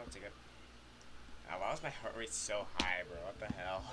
Oh, it's a good. Oh, why was my heart rate so high, bro? What the hell?